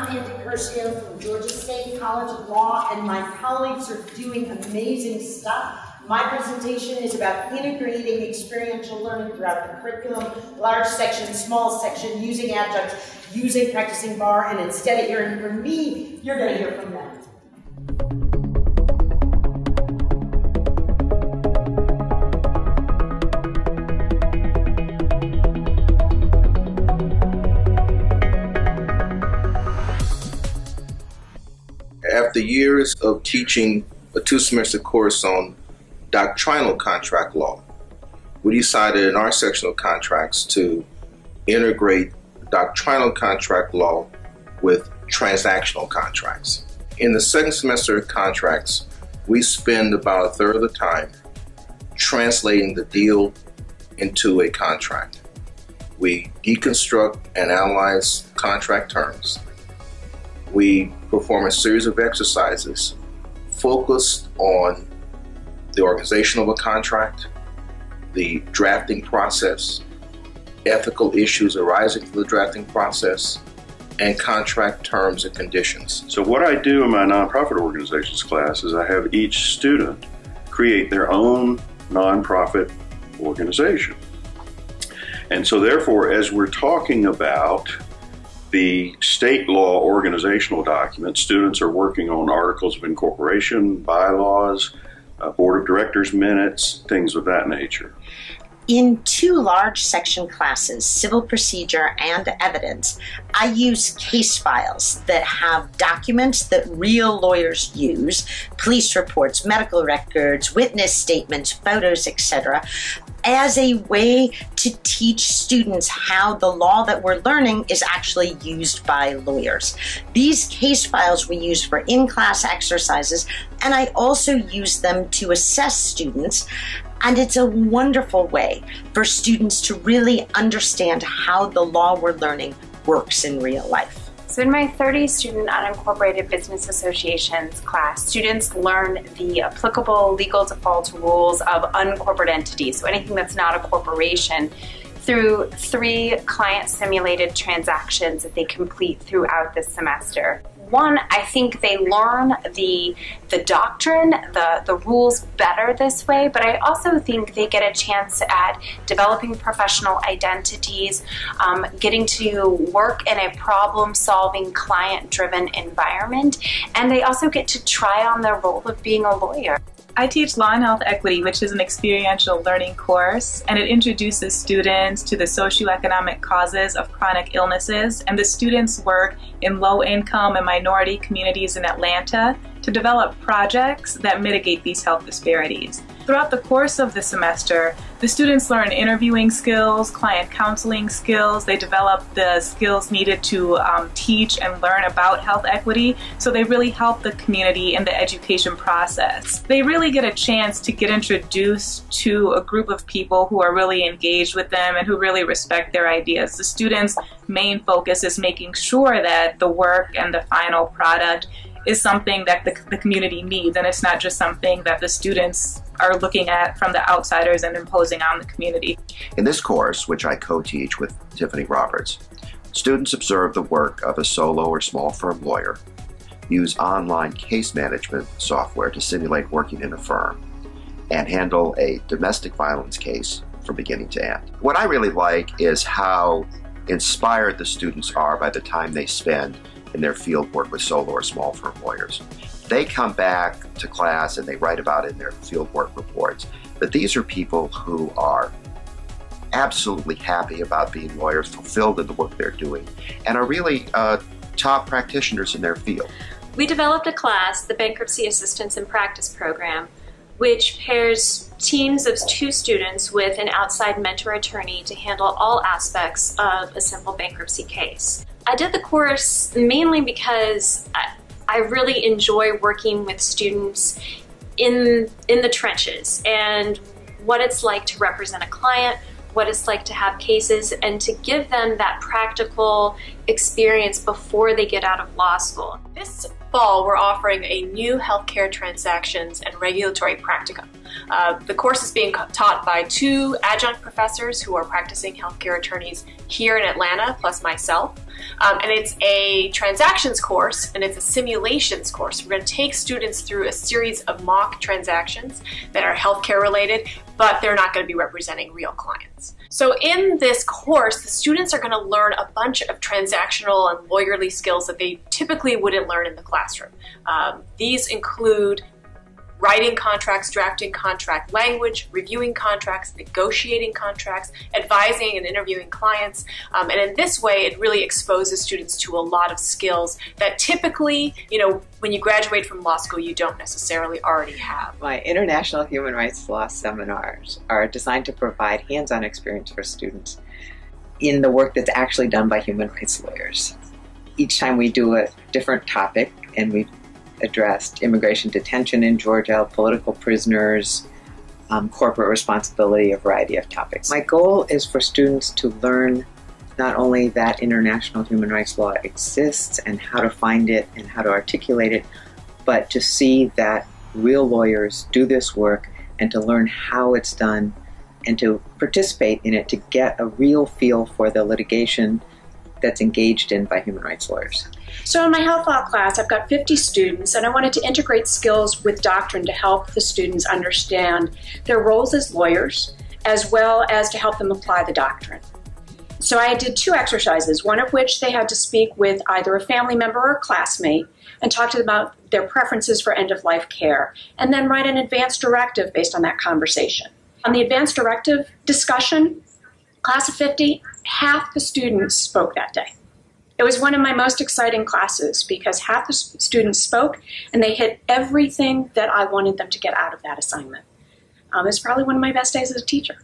I'm Andy Curcio from Georgia State College of Law, and my colleagues are doing amazing stuff. My presentation is about integrating experiential learning throughout the curriculum, large section, small section, using adjuncts, using practicing bar, and instead of hearing from me, you're going to hear from them. After years of teaching a two semester course on doctrinal contract law, we decided in our section of contracts to integrate doctrinal contract law with transactional contracts. In the second semester of contracts, we spend about a third of the time translating the deal into a contract. We deconstruct and analyze contract terms. We perform a series of exercises focused on the organization of a contract, the drafting process, ethical issues arising from the drafting process, and contract terms and conditions. So, what I do in my nonprofit organizations class is I have each student create their own nonprofit organization. And so, therefore, as we're talking about the state law organizational document, students are working on articles of incorporation, bylaws, uh, board of directors minutes, things of that nature. In two large section classes, civil procedure and evidence, I use case files that have documents that real lawyers use, police reports, medical records, witness statements, photos, etc as a way to teach students how the law that we're learning is actually used by lawyers. These case files we use for in class exercises, and I also use them to assess students. And it's a wonderful way for students to really understand how the law we're learning works in real life. So in my 30 student unincorporated business associations class, students learn the applicable legal default rules of uncorporate entities, so anything that's not a corporation, through three client simulated transactions that they complete throughout the semester one, I think they learn the the doctrine, the the rules better this way, but I also think they get a chance at developing professional identities, um, getting to work in a problem solving, client driven environment, and they also get to try on their role of being a lawyer. I teach Law and Health Equity, which is an experiential learning course, and it introduces students to the socioeconomic causes of chronic illnesses. And the students work in low income and minority communities in Atlanta to develop projects that mitigate these health disparities. Throughout the course of the semester, the students learn interviewing skills, client counseling skills. They develop the skills needed to um, teach and learn about health equity. So they really help the community in the education process. They really get a chance to get introduced to a group of people who are really engaged with them and who really respect their ideas. The students' main focus is making sure that the work and the final product is something that the, the community needs and it's not just something that the students are looking at from the outsiders and imposing on the community. In this course, which I co-teach with Tiffany Roberts, students observe the work of a solo or small firm lawyer, use online case management software to simulate working in a firm, and handle a domestic violence case from beginning to end. What I really like is how inspired the students are by the time they spend in their field work with solo or small firm lawyers. They come back to class and they write about it in their field work reports. But these are people who are absolutely happy about being lawyers, fulfilled in the work they're doing, and are really uh, top practitioners in their field. We developed a class, the Bankruptcy Assistance and Practice Program, which pairs teams of two students with an outside mentor attorney to handle all aspects of a simple bankruptcy case. I did the course mainly because I, I really enjoy working with students in in the trenches and what it's like to represent a client, what it's like to have cases and to give them that practical experience before they get out of law school. This fall, we're offering a new healthcare transactions and regulatory practicum. Uh, the course is being taught by two adjunct professors who are practicing healthcare attorneys here in Atlanta, plus myself. Um, and it's a transactions course and it's a simulations course. We're going to take students through a series of mock transactions that are healthcare related, but they're not going to be representing real clients. So in this course, the students are going to learn a bunch of transactional and lawyerly skills that they typically wouldn't learn in the classroom. Um, these include writing contracts, drafting contract language, reviewing contracts, negotiating contracts, advising and interviewing clients. Um, and in this way, it really exposes students to a lot of skills that typically, you know, when you graduate from law school, you don't necessarily already have. My international human rights law seminars are designed to provide hands on experience for students in the work that's actually done by human rights lawyers. Each time we do a different topic, and we addressed immigration detention in Georgia, political prisoners, um, corporate responsibility, a variety of topics. My goal is for students to learn not only that international human rights law exists and how to find it and how to articulate it, but to see that real lawyers do this work and to learn how it's done and to participate in it to get a real feel for the litigation that's engaged in by human rights lawyers. So, in my health law class, I've got 50 students, and I wanted to integrate skills with doctrine to help the students understand their roles as lawyers, as well as to help them apply the doctrine. So, I did two exercises, one of which they had to speak with either a family member or a classmate and talk to them about their preferences for end of life care, and then write an advance directive based on that conversation. On the advance directive discussion, class of 50, half the students spoke that day. It was one of my most exciting classes because half the students spoke and they hit everything that I wanted them to get out of that assignment. Um, it's probably one of my best days as a teacher.